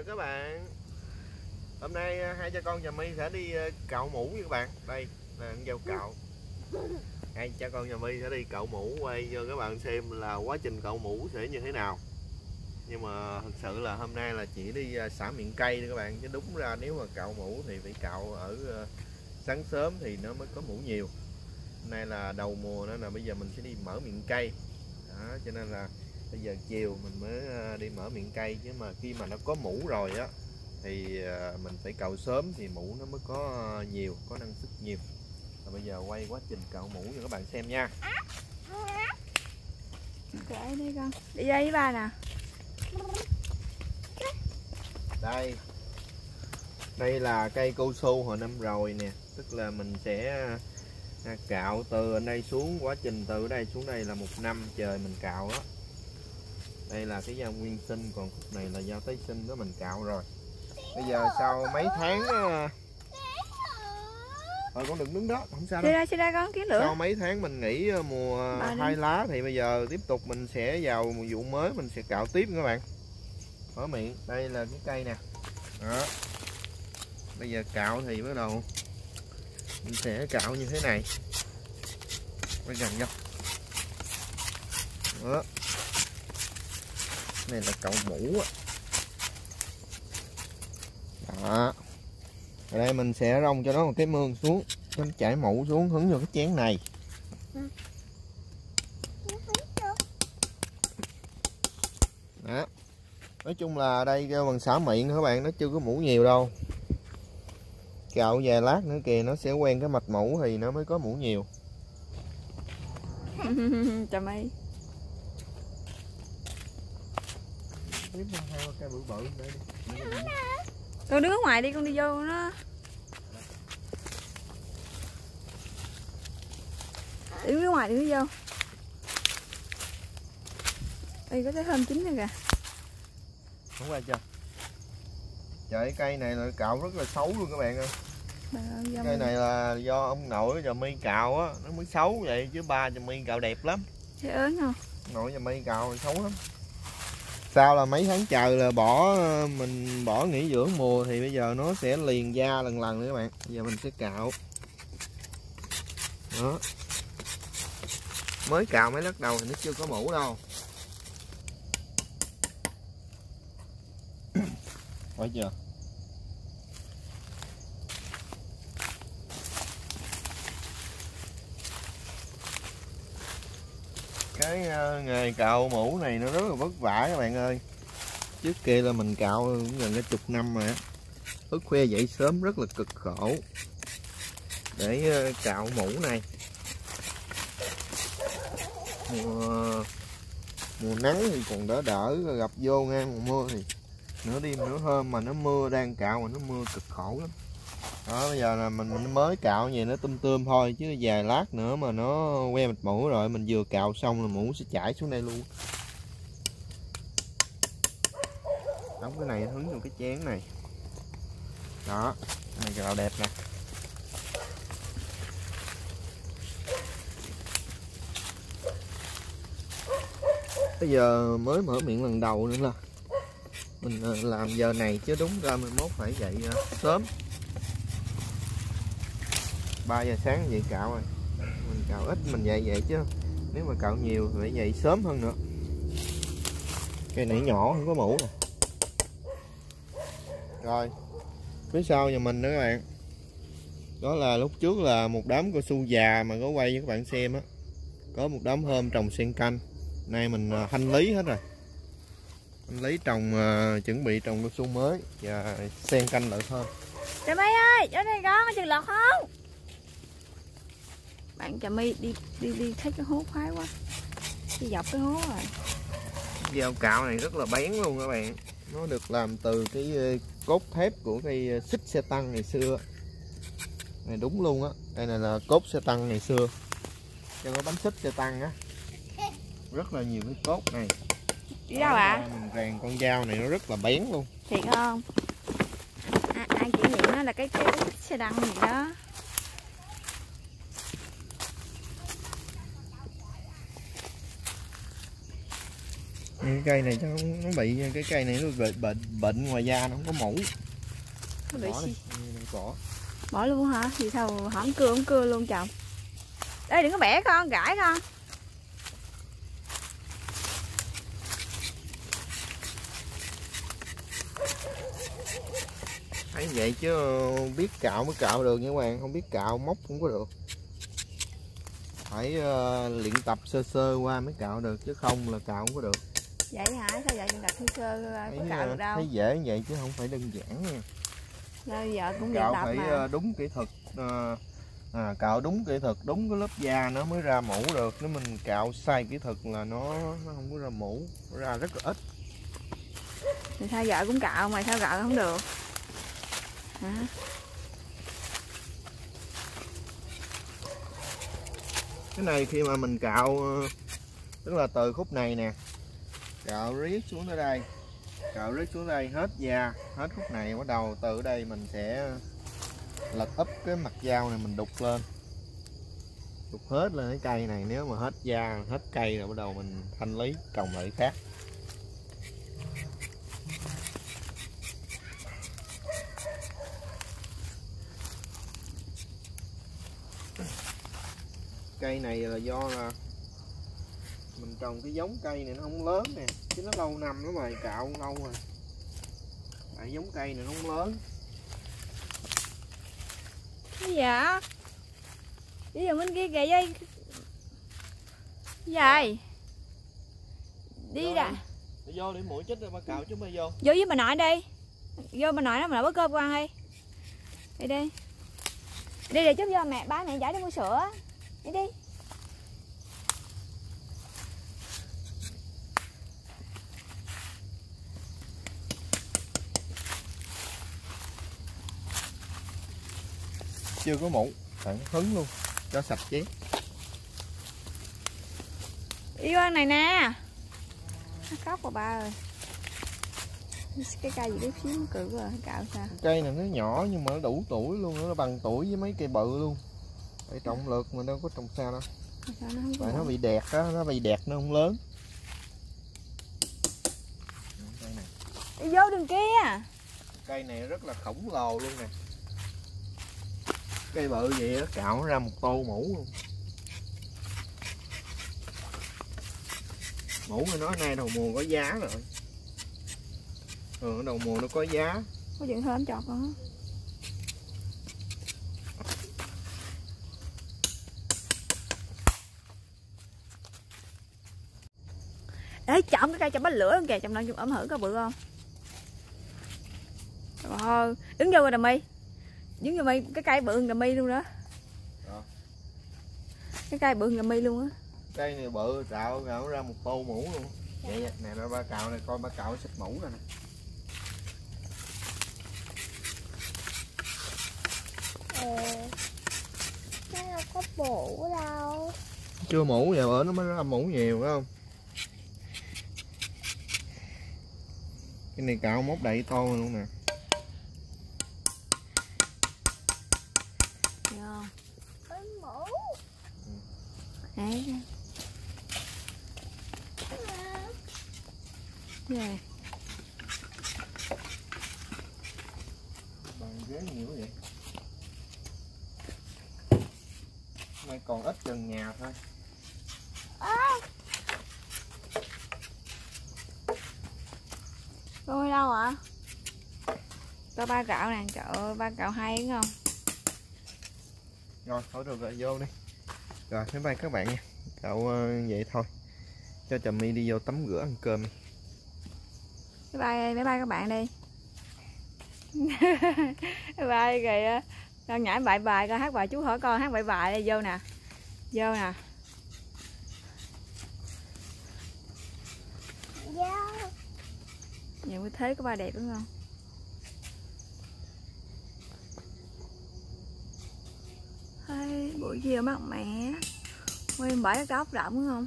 chào các bạn. Hôm nay à, hai cha con nhà mi sẽ đi à, cạo mũ với các bạn. Đây là dao cạo. Hai cha con nhà mi sẽ đi cạo mũ quay cho các bạn xem là quá trình cạo mũ sẽ như thế nào. Nhưng mà thật sự là hôm nay là chỉ đi à, xả miệng cây thôi các bạn. Chứ đúng ra nếu mà cạo mũ thì phải cạo ở sáng sớm thì nó mới có mũ nhiều. Hôm nay là đầu mùa nên là bây giờ mình sẽ đi mở miệng cây. Đó, cho nên là bây giờ chiều mình mới à, đi mở miệng cây chứ mà khi mà nó có mũ rồi á thì à, mình phải cạo sớm thì mũ nó mới có à, nhiều có năng suất nhiều. Và bây giờ quay quá trình cạo mũ cho các bạn xem nha. Kệ đi con Đi đây với ba nè. Đây. Đây là cây cao su hồi năm rồi nè. Tức là mình sẽ cạo từ đây xuống quá trình từ đây xuống đây là một năm trời mình cạo đó đây là cái dao nguyên sinh còn khúc này là dao tái sinh đó mình cạo rồi. Bây giờ sau mấy tháng á, thôi con đừng đứng đó không sao đâu. ra ra con kiếm lửa. Sau mấy tháng mình nghỉ ờ, mùa hai lá thì bây giờ tiếp tục mình sẽ vào một vụ mới mình sẽ cạo tiếp các bạn. Mở miệng đây là cái cây nè. Đó. Bây giờ cạo thì bắt đầu mình sẽ cạo như thế này. Quay gần vô đó này là cậu mũ á. Đó. Ở đây mình sẽ rong cho nó một cái mương xuống. Cho nó chảy mũ xuống, hứng vô cái chén này. Đó. Nói chung là đây kêu bằng xả miệng các bạn? Nó chưa có mũ nhiều đâu. Cạo vài lát nữa kìa, nó sẽ quen cái mạch mũ thì nó mới có mũ nhiều. Chà mày tiếp hai cây bự bự đây đi Con đứng ở ngoài đi con đi vô nó. Đứng ở ngoài đi đi vô. Đây có trái thơm chín nè kìa. Không qua chưa? Trời cái cây này là cạo rất là xấu luôn các bạn ơi. Cây này là do ông nội và mi cạo á nó mới xấu vậy chứ ba và mi cạo đẹp lắm. Trái ớn không? nội và mi cạo xấu lắm sau là mấy tháng chờ là bỏ ờ, mình bỏ nghỉ dưỡng mùa thì bây giờ nó sẽ liền da lần lần nữa các bạn. Bây giờ mình sẽ cạo. Đó. Mới cạo mấy lát đầu thì nó chưa có mũ đâu. Phải chưa? Cái ờ, nghề cạo mũ này nó rất là vất vả các bạn ơi. Trước kia là mình cạo cũng gần cái chục năm rồi á thức khuya dậy sớm rất là cực khổ. Để ờ, cạo mũ này. Mùa mùa nắng thì còn đỡ đỡ gặp vô ngang mùa mưa thì nửa đêm nửa hôm mà nó mưa đang cạo mà nó mưa cực khổ lắm đó bây giờ là mình, mình mới cạo vậy nó tôm tươm thôi chứ vài lát nữa mà nó que mịt mũ rồi mình vừa cạo xong là mũ sẽ chảy xuống đây luôn. Đóng cái này hứng vào cái chén này. Đó cái này cạo đẹp nè. Bây giờ mới mở miệng lần đầu nữa là mình ờ, làm giờ này chứ đúng ra 11 phải dậy ờ, sớm. 3 giờ sáng dậy cạo rồi. Mình cạo ít mình dậy vậy chứ. Nếu mà cạo nhiều thì phải dậy sớm hơn nữa. Cây này nhỏ không có mũ nè. Rồi phía sau nhà mình nữa các bạn. Đó là lúc trước là một đám cao su già mà có quay với các bạn xem á. Có một đám hôm trồng sen canh. Nay mình à, thanh lý hết rồi. Anh lý trồng uh, chuẩn bị trồng cao su mới và sen canh lợi thơm Chà mấy ơi, chỗ này con, có chừng lọt không? Bạn Trà My đi đi đi thấy cái hố khoái quá. Đi dọc cái hố rồi. Dao cạo này rất là bén luôn các bạn. Nó được làm từ cái ờ, cốt thép của cây ờ, xích xe tăng ngày xưa. Này đúng luôn á. Đây này là cốt xe tăng ngày xưa. Cho có bánh xích xe tăng á. Rất là nhiều cái cốt này. Đi đâu ạ? À? mình rèn con dao này nó rất là bén luôn. Thiệt không? À, ai chỉ nghiệm nó là cái cái cái xe đăng gì đó cái cây này chắc nó bị cái cây này nó bệnh bệnh bệnh ngoài da nó không có mũ Nó bị bỏ cỏ bỏ. Luôn hả? Thì sao hỏng cưa không cưa luôn chồng? Đây đừng có bẻ con gãi con. Thấy vậy chứ biết cạo mới cạo được nha các bạn không biết cạo móc không có được. Phải ờ, luyện tập sơ sơ qua mới cạo được chứ không là cạo không có được vậy hả? Sao vậy? Đặt thô sơ thấy, có cạo ờ, được đâu. thấy dễ như vậy chứ không phải đơn giản nha. Bây giờ cũng cạo phải mà. ờ, đúng kỹ thuật ờ, à, cạo đúng kỹ thuật đúng cái lớp da nó mới ra mũ được. Nếu mình cạo sai kỹ thuật là nó nó không có ra mũ ra rất là ít. Thì sao vợ cũng cạo mà sao cạo không được? Hả? Cái này khi mà mình cạo ờ, tức là từ khúc này nè cạo riết xuống tới đây. Cạo riết xuống đây hết da, hết khúc này. Bắt đầu từ đây mình sẽ lật úp cái mặt dao này, mình đục lên. Đục hết lên cái cây này. Nếu mà hết da, hết cây rồi bắt đầu mình thanh lý, trồng lại khác. Cây này là do là mình trồng cái giống cây này nó không lớn nè chứ nó lâu năm nó mà cạo lâu rồi. Tại giống cây này nó không lớn. Cái dạ đi vào bên kia kìa dây. Dài đi ra vô để mũi chết rồi ba cạo chứ mới vô. Vô với bà nội đi. Vô bà nội nó mà nội bớt cơm ăn đi. Đi đi. Đi để chút vô mẹ ba mẹ giải đi mua sữa. Đi đi chưa có mũ thẳng hứng luôn cho sạch chén. Đi vô này nè. Nó cóc rồi ba ơi. Cái cây gì cái xíu cự rồi cạo sao? Cây này nó nhỏ nhưng mà nó đủ tuổi luôn nó bằng tuổi với mấy cây bự luôn. Tại trọng lực mà đâu có trồng xa đâu. Nó tại nó có? bị đẹp á nó bị đẹp nó không lớn. Cây này đi vô đường kia. Cây này rất là khổng lồ luôn nè cây bự vậy á, cạo nó ra một tô mũ luôn. Mũ người nói nay đầu mùa có giá rồi. Ừ đầu mùa nó có giá. Có chuyện thơm chọt con Ê chậm cái cây chậm bánh lửa không kìa Chậm đang ấm hử có bự không? Trời ơi, Đứng vô rồi đầm mi Đứng vô mi Cái cây bự đầm mi luôn đó. Ờ. Cái cây bự đầm mi luôn á. Cây này bự cạo cạo ra một tô mũ luôn. Vậy nè ba ba cạo này coi ba cạo xịt mũ rồi nè. Ừ. Nó đâu có bổ đâu. Chưa mũ giờ bữa nó mới ra mũ nhiều phải không? Cái này cạo móc đầy tô luôn nè Thấy không? Có mổ Đấy Rồi bằng ghế nhiều vậy. Mày còn ít gần nhà thôi. Tôi đâu ạ? Tôi ba gạo nè, trời ơi, ba gạo hay đúng không? rồi thôi được rồi vô đi. Rồi bye bye các bạn nha. Cậu ờ, vậy thôi. Cho trà my đi vô tắm rửa ăn cơm. Bye bye, bye bye các bạn đi. Bye bye kìa. Con nhảy bài bài, con hát bài chú hỏi con hát bài bài đi, vô nè. Vô nè. Dạ Nhìn cái thế của ba đẹp đúng không? Hay, buổi chiều mát mẻ. Nguyên bởi cái góc rộng đúng không?